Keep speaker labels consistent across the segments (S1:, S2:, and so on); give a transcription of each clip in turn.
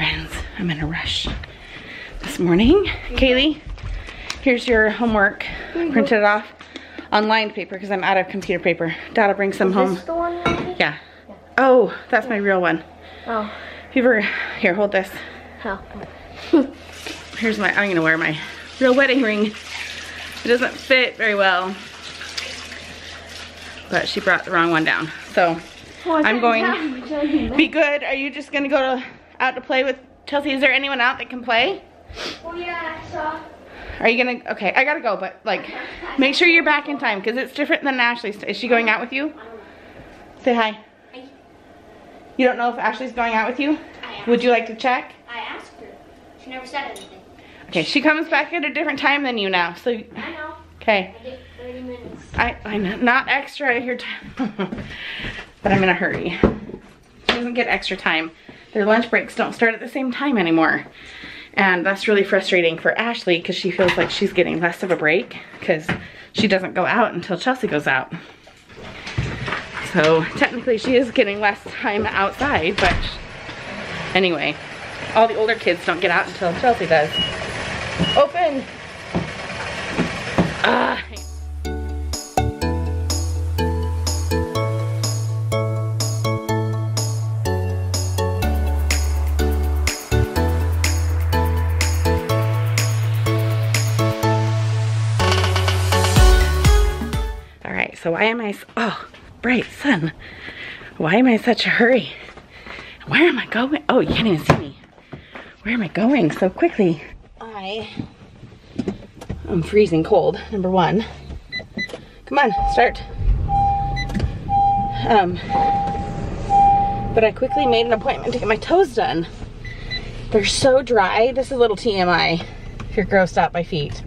S1: friends. I'm in a rush this morning. Kaylee, here's your homework. Printed it off on lined paper because I'm out of computer paper. Dada bring some
S2: Is
S1: home.
S2: this the one? Randy?
S1: Yeah. Oh, that's my real one.
S2: Oh.
S1: If you ever, here, hold this.
S2: Oh.
S1: Here's my, I'm gonna wear my real wedding ring. It doesn't fit very well. But she brought the wrong one down. So,
S2: Well,
S1: I'm going-
S2: going.
S1: be good. Are you just gonna go to, out to play with Chelsea? Is there anyone out that can play?
S2: Oh yeah, I saw.
S1: Are you gonna, okay, I gotta go, but like, make sure you're back in time because it's different than Ashley's. Is she going out with you? Say hi.
S2: Hi.
S1: You don't know if Ashley's going out with you? Would you like to check?
S2: I asked her. She never said anything.
S1: Okay, she comes back at a different time than you now, so,
S2: I know.
S1: okay.
S2: I get 30 minutes.
S1: I, I know, not extra your time, but I'm in a hurry. She doesn't get extra time. Their lunch breaks don't start at the same time anymore. And that's really frustrating for Ashley because she feels like she's getting less of a break because she doesn't go out until Chelsea goes out. So technically she is getting less time outside, but anyway, all the older kids don't get out until Chelsea does. Open! Ah, All so why am I, oh, bright sun. Why am I in such a hurry? Where am I going? Oh, you can't even see me. Where am I going so quickly? I am freezing cold, number one. Come on, start. Um, but I quickly made an appointment to get my toes done. They're so dry. This is a little TMI if you're grossed out by feet.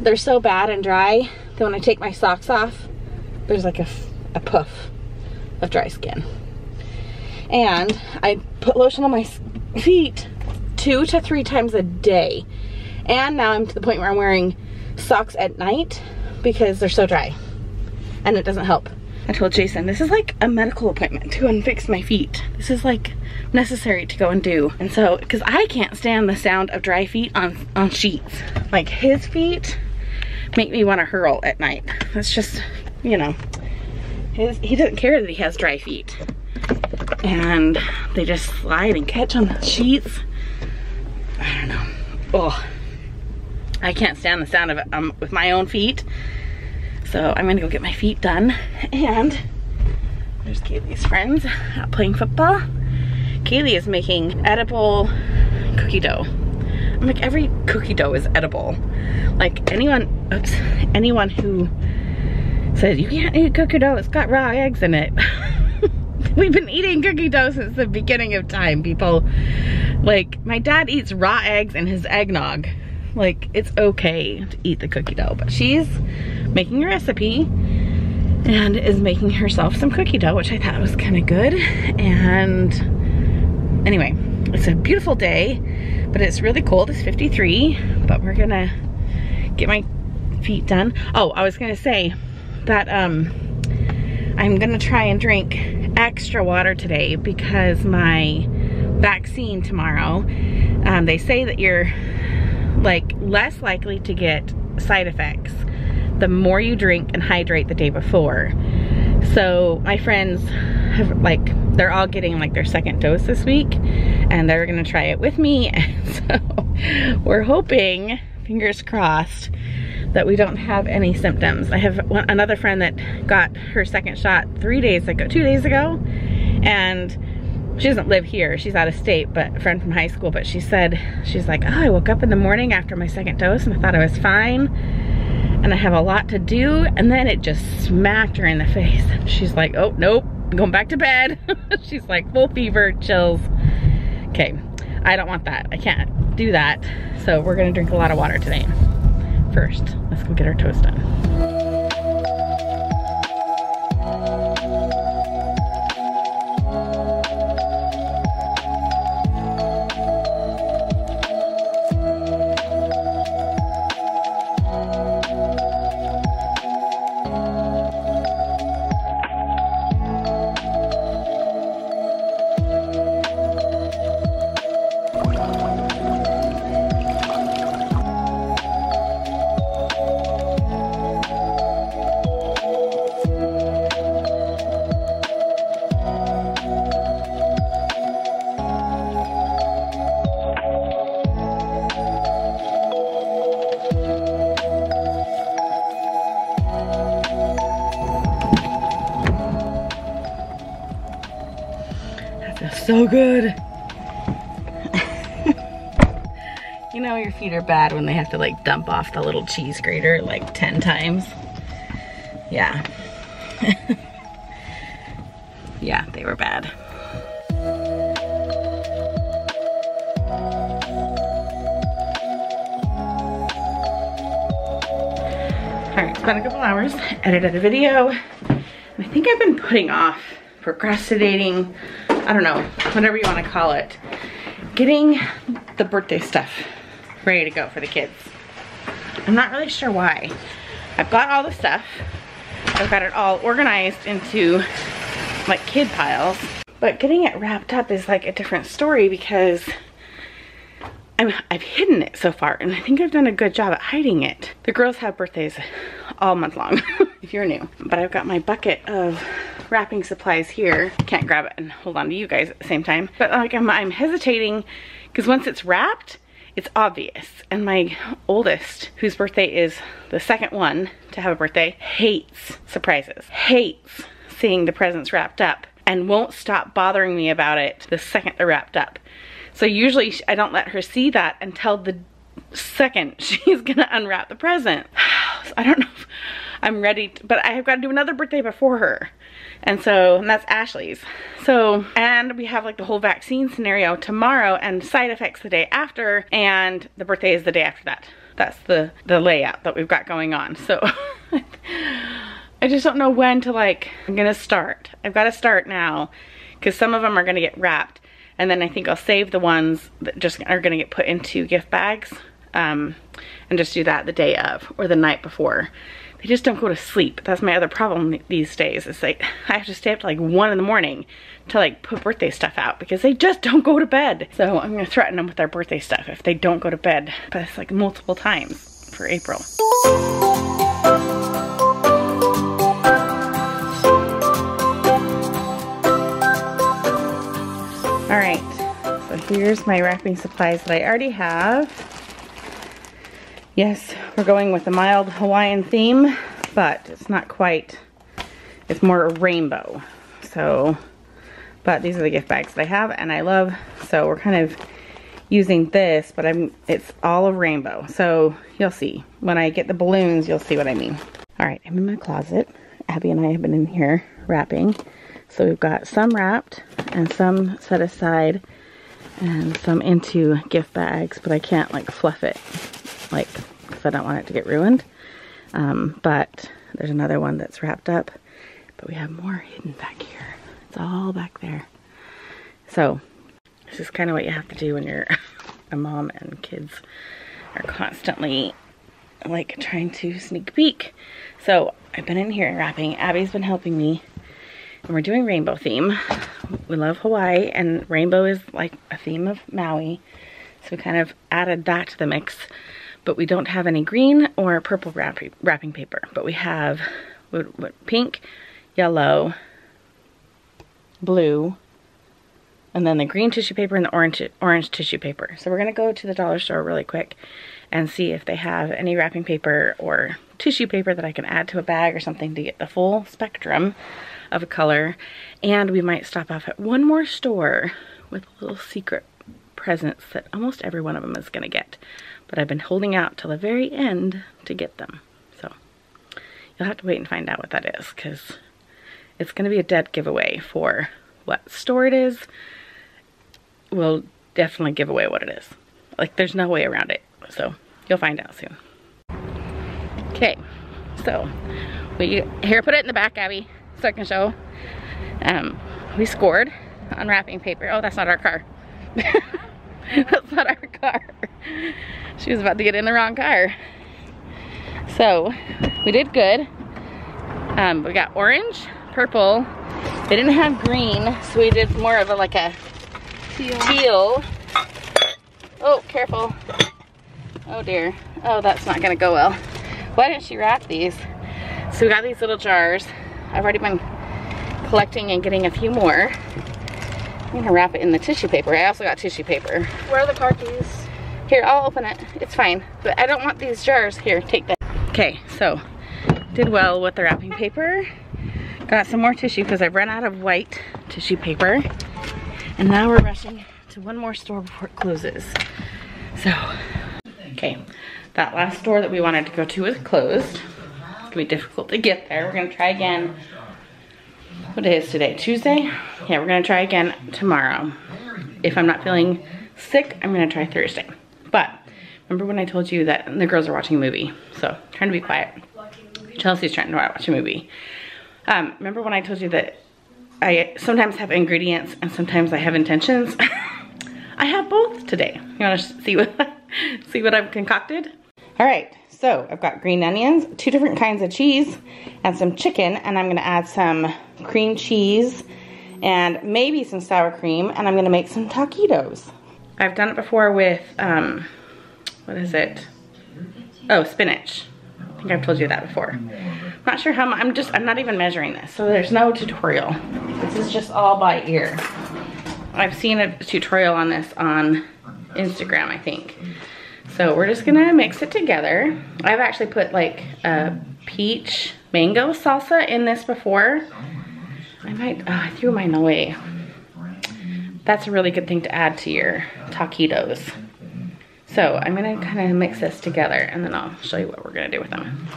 S1: They're so bad and dry that when I take my socks off, there's like a, a puff of dry skin. And I put lotion on my feet two to three times a day. And now I'm to the point where I'm wearing socks at night because they're so dry. And it doesn't help. I told Jason, this is like a medical appointment to unfix my feet. This is like necessary to go and do. And so, because I can't stand the sound of dry feet on, on sheets. Like his feet make me want to hurl at night. That's just, you know, his, he doesn't care that he has dry feet. And they just slide and catch on the sheets. I don't know. Oh, I can't stand the sound of it um, with my own feet. So I'm gonna go get my feet done. And there's Kaylee's friends out playing football. Kaylee is making edible cookie dough. I'm like, every cookie dough is edible. Like anyone, oops, anyone who says you can't eat cookie dough, it's got raw eggs in it. We've been eating cookie dough since the beginning of time, people. Like, my dad eats raw eggs in his eggnog. Like, it's okay to eat the cookie dough, but she's making a recipe and is making herself some cookie dough, which I thought was kind of good. And anyway, it's a beautiful day, but it's really cold. It's 53, but we're gonna get my feet done. Oh, I was gonna say that um, I'm gonna try and drink extra water today because my vaccine tomorrow, um, they say that you're like less likely to get side effects the more you drink and hydrate the day before. So my friends have like, they're all getting like their second dose this week and they're gonna try it with me. And so we're hoping, fingers crossed, that we don't have any symptoms. I have another friend that got her second shot three days ago, two days ago, and she doesn't live here. She's out of state, but a friend from high school, but she said, she's like, oh, I woke up in the morning after my second dose and I thought I was fine. And I have a lot to do. And then it just smacked her in the face. She's like, oh, nope, I'm going back to bed. she's like full fever, chills. Okay, I don't want that. I can't do that. So we're gonna drink a lot of water today. First, let's go get our toast done. So good. you know your feet are bad when they have to like dump off the little cheese grater like 10 times. Yeah. yeah, they were bad. All right, been a couple hours, edited a video. I think I've been putting off, procrastinating, I don't know, whatever you wanna call it, getting the birthday stuff ready to go for the kids. I'm not really sure why. I've got all the stuff. I've got it all organized into like kid piles. But getting it wrapped up is like a different story because I'm, I've hidden it so far and I think I've done a good job at hiding it. The girls have birthdays all month long if you're new. But I've got my bucket of wrapping supplies here. Can't grab it and hold on to you guys at the same time. But like I'm, I'm hesitating because once it's wrapped, it's obvious. And my oldest, whose birthday is the second one to have a birthday, hates surprises, hates seeing the presents wrapped up and won't stop bothering me about it the second they're wrapped up. So usually I don't let her see that until the second she's gonna unwrap the present. So I don't know if I'm ready, to, but I have got to do another birthday before her. And so, and that's Ashley's. So, and we have like the whole vaccine scenario tomorrow and side effects the day after and the birthday is the day after that. That's the, the layout that we've got going on. So I just don't know when to like, I'm gonna start. I've got to start now because some of them are gonna get wrapped and then I think I'll save the ones that just are gonna get put into gift bags um, and just do that the day of or the night before. They just don't go to sleep. That's my other problem these days. It's like I have to stay up to like one in the morning to like put birthday stuff out because they just don't go to bed. So I'm gonna threaten them with their birthday stuff if they don't go to bed. But it's like multiple times for April. All right, so here's my wrapping supplies that I already have. Yes, we're going with a mild Hawaiian theme, but it's not quite, it's more a rainbow. So, but these are the gift bags that I have and I love, so we're kind of using this, but I'm it's all a rainbow. So you'll see. When I get the balloons, you'll see what I mean. All right, I'm in my closet. Abby and I have been in here wrapping. So we've got some wrapped and some set aside and some into gift bags, but I can't like fluff it like because I don't want it to get ruined. Um, but there's another one that's wrapped up, but we have more hidden back here. It's all back there. So this is kind of what you have to do when you're a mom and kids are constantly like trying to sneak peek. So I've been in here wrapping. Abby's been helping me and we're doing rainbow theme. We love Hawaii and rainbow is like a theme of Maui. So we kind of added that to the mix, but we don't have any green or purple wrapping paper, but we have what, what, pink, yellow, blue, and then the green tissue paper and the orange, orange tissue paper. So we're gonna go to the dollar store really quick and see if they have any wrapping paper or tissue paper that I can add to a bag or something to get the full spectrum of a color. And we might stop off at one more store with a little secret presents that almost every one of them is gonna get. But I've been holding out till the very end to get them. So you'll have to wait and find out what that is because it's gonna be a dead giveaway for what store it is. We'll definitely give away what it is. Like there's no way around it. So you'll find out soon. Okay, so we here put it in the back, Abby so I can show. Um, we scored on wrapping paper. Oh, that's not our car. that's not our car. She was about to get in the wrong car. So, we did good. Um, we got orange, purple. They didn't have green, so we did more of a like a teal. teal. Oh, careful. Oh dear. Oh, that's not gonna go well. Why didn't she wrap these? So we got these little jars. I've already been collecting and getting a few more. I'm gonna wrap it in the tissue paper. I also got tissue paper.
S2: Where are the car keys?
S1: Here, I'll open it. It's fine. But I don't want these jars. Here, take that. Okay, so did well with the wrapping paper. Got some more tissue because I've run out of white tissue paper. And now we're rushing to one more store before it closes. So, okay, that last store that we wanted to go to is closed. It's gonna be difficult to get there. We're gonna try again. What day is today? Tuesday? Yeah, we're gonna try again tomorrow. If I'm not feeling sick, I'm gonna try Thursday. But remember when I told you that the girls are watching a movie? So trying to be quiet. Chelsea's trying to watch a movie. Um, remember when I told you that I sometimes have ingredients and sometimes I have intentions? I have both today. You wanna see what, see what I've concocted? All right, so I've got green onions, two different kinds of cheese, and some chicken, and I'm gonna add some cream cheese and maybe some sour cream, and I'm gonna make some taquitos. I've done it before with, um, what is it? Oh, spinach. I think I've told you that before. I'm not sure how much, I'm just, I'm not even measuring this, so there's no tutorial. This is just all by ear. I've seen a tutorial on this on Instagram, I think. So we're just gonna mix it together. I've actually put like a peach mango salsa in this before. I might, oh, I threw mine away. That's a really good thing to add to your taquitos. So I'm gonna kind of mix this together and then I'll show you what we're gonna do with them.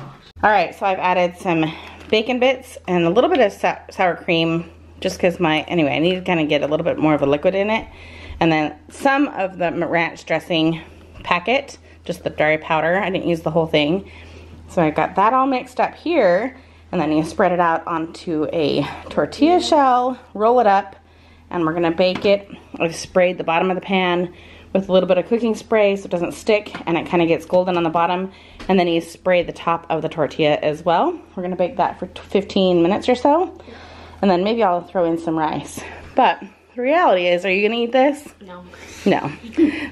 S1: All right, so I've added some bacon bits and a little bit of sour cream just because my, anyway, I need to kind of get a little bit more of a liquid in it. And then some of the ranch dressing packet, just the dry powder. I didn't use the whole thing. So I got that all mixed up here. And then you spread it out onto a tortilla shell, roll it up, and we're gonna bake it. I've sprayed the bottom of the pan with a little bit of cooking spray so it doesn't stick and it kind of gets golden on the bottom. And then you spray the top of the tortilla as well. We're gonna bake that for 15 minutes or so. And then maybe I'll throw in some rice. But the reality is, are you gonna eat this?
S2: No.
S1: No.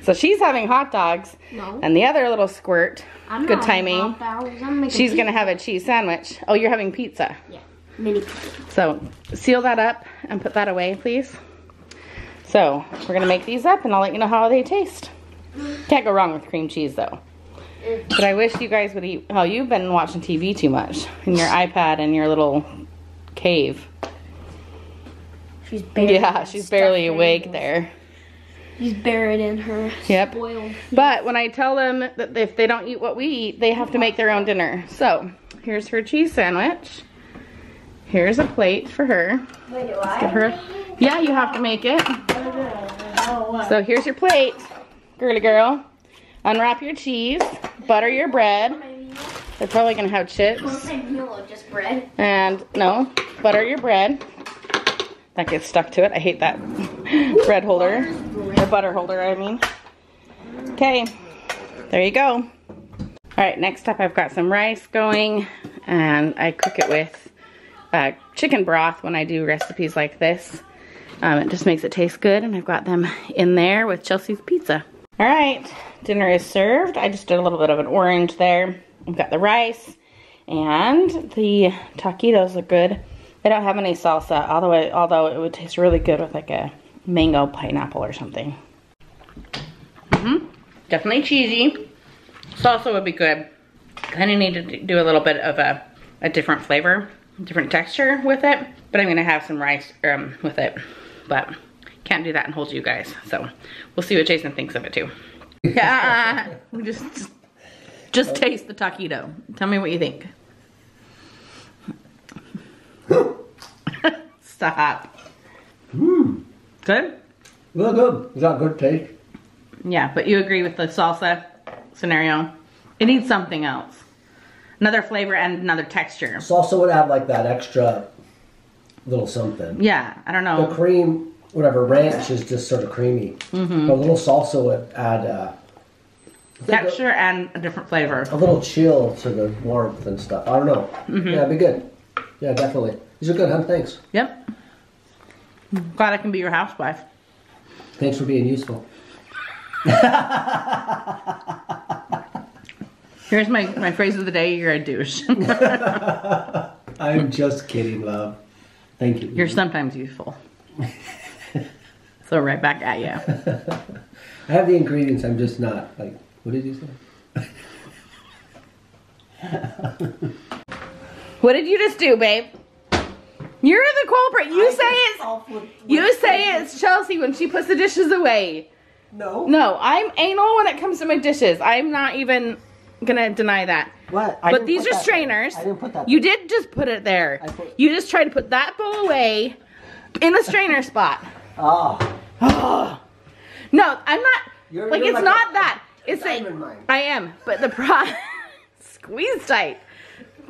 S1: so she's having hot dogs.
S2: No.
S1: And the other little squirt,
S2: I'm
S1: good timing.
S2: hot dogs. I'm
S1: She's
S2: pizza.
S1: gonna have a cheese sandwich. Oh, you're having pizza.
S2: Yeah. Mini pizza.
S1: So seal that up and put that away, please. So we're gonna make these up and I'll let you know how they taste. Can't go wrong with cream cheese though. But I wish you guys would eat, oh, you've been watching TV too much in your iPad and your little cave.
S2: She's buried
S1: Yeah, she's barely awake
S2: animals.
S1: there.
S2: She's buried in her
S1: Yep.
S2: spoiled.
S1: But when I tell them that if they don't eat what we eat, they have to make their own dinner. So here's her cheese sandwich. Here's a plate for her.
S2: Wait, do
S1: Give her. Yeah, you have to make it. So here's your plate, girly girl. Unwrap your cheese, butter your bread. They're probably gonna have chips.
S2: Just bread.
S1: And no, butter your bread. That gets stuck to it. I hate that bread holder. Or butter holder, I mean. Okay, there you go. All right, next up I've got some rice going and I cook it with uh, chicken broth when I do recipes like this. Um, it just makes it taste good and I've got them in there with Chelsea's pizza. All right, dinner is served. I just did a little bit of an orange there. I've got the rice and the taquitos look good. They don't have any salsa, although it, although it would taste really good with like a mango pineapple or something. Mm-hmm. Definitely cheesy. Salsa would be good. Kind of need to do a little bit of a, a different flavor, different texture with it. But I'm gonna have some rice um, with it. But can't do that and hold you guys. So we'll see what Jason thinks of it too. Yeah, we just, just just taste the taquito. Tell me what you think. Stop.
S3: Mmm,
S1: Good?
S3: real good. It's got good taste.
S1: Yeah, but you agree with the salsa scenario? It needs something else. Another flavor and another texture.
S3: Salsa would have like that extra little something.
S1: Yeah, I don't know.
S3: The cream, whatever, ranch is just sort of creamy.
S1: Mm-hmm.
S3: But A little salsa would add uh, I think
S1: Texture and a different flavor.
S3: A, a little chill to the warmth and stuff. I don't know.
S1: Mm-hmm.
S3: Yeah, it'd be good. Yeah, definitely. These are good, huh? Thanks.
S1: Yep. Glad I can be your housewife.
S3: Thanks for being useful.
S1: Here's my, my phrase of the day, you're a douche.
S3: I'm just kidding, love. Thank you.
S1: you're sometimes useful. so right back at you.
S3: I have the ingredients. I'm just not like. What did you say?
S1: What did you just do, babe? You're the culprit. You say it's you say it's Chelsea when she puts the dishes away.
S3: No.
S1: No, I'm anal when it comes to my dishes. I'm not even gonna deny that.
S3: What? I
S1: but these are strainers.
S3: there. I didn't put that.
S1: You
S3: there.
S1: did just put it there.
S3: I put-
S1: You just tried to put that bowl away in the strainer spot.
S3: Oh.
S1: No, I'm not.
S3: You're-
S1: like
S3: you're
S1: it's
S3: like
S1: not
S3: a-
S1: that. It's
S3: a
S1: like
S3: diamond mine.
S1: I am, but the pro squeeze tight.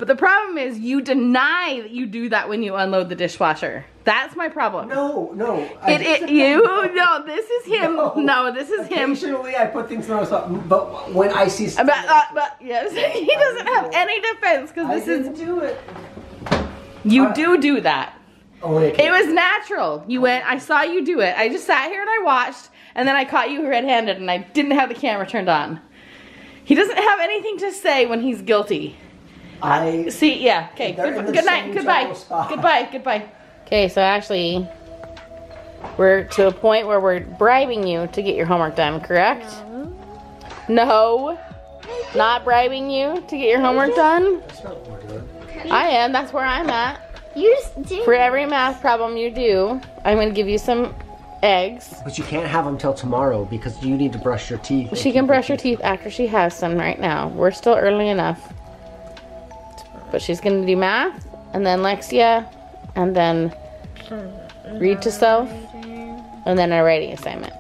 S1: But the problem is you deny that you do that when you unload the dishwasher. That's my problem.
S3: No, no.
S1: It, it you no. This is him.
S3: No.
S1: No, this is him.
S3: Occasionally, I put things in my stuff, but when I see stuff,
S1: But, uh, but yes, he doesn't have any defense because this is
S3: do it.
S1: you do do that.
S3: Oh, it,
S1: It was natural. You went. I saw you do it. I just sat here and I watched, and then I caught you red-handed, and I didn't have the camera turned on. He doesn't have anything to say when he's guilty.
S3: I uh,
S1: See, yeah. Okay. Good, good night. Goodbye.
S3: spot.
S1: Goodbye. Goodbye. Okay, so actually, we're to a point where we're bribing you to get your homework done. Correct? No. Not bribing you to get your homework done.
S3: That's not what we're doing.
S1: I am. That's where I'm at.
S2: You just did.
S1: For every math problem you do, I'm going to give you some eggs.
S3: But you can't have them till tomorrow because you need to brush your teeth.
S1: She can brush her teeth after she has some right now. We're still early enough. But she's going to do math, and then Lexia, and then read to self, and then a writing assignment.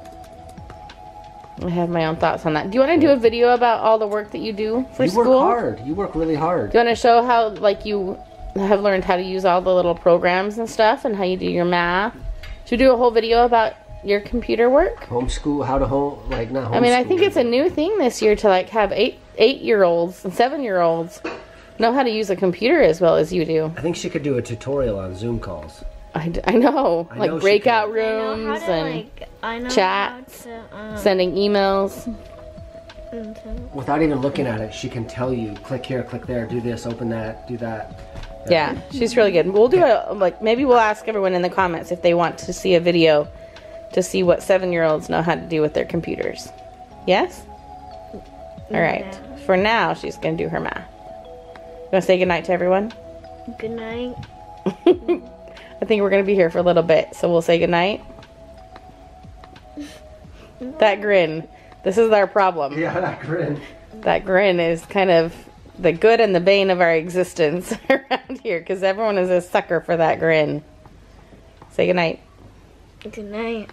S1: I have my own thoughts on that. Do you want to do a video about all the work that you do for
S3: You
S1: school?
S3: work hard. You work really hard.
S1: Do you want to show how, like, you have learned how to use all the little programs and stuff, and how you do your math? Should we do a whole video about your computer work?
S3: Homeschool, how to home, like not homeschool.
S1: I mean, I think it's a new thing this year to like have eight eight year olds and seven year olds know how to use a computer as well as you do.
S3: I think she could do a tutorial on Zoom calls.
S1: I, d- I know,
S3: I
S1: like
S3: know she
S1: breakout
S3: can.
S1: rooms
S2: I know how to,
S1: and
S2: like, I know
S1: chats,
S2: how to, um,
S1: sending emails.
S3: Without even looking at it, she can tell you, click here, click there, do this, open that, do that.
S1: Yeah, she's really good. We'll do a like maybe we'll ask everyone in the comments if they want to see a video to see what seven year olds know how to do with their computers. Yes. All right. For now, she's gonna do her math. You want to say goodnight to everyone?
S2: Good night.
S1: I think we're gonna be here for a little bit, so we'll say goodnight. That grin. This is our problem.
S3: Yeah, that grin.
S1: That grin is kind of the good and the bane of our existence around here because everyone is a sucker for that grin. Say goodnight.
S2: Good night.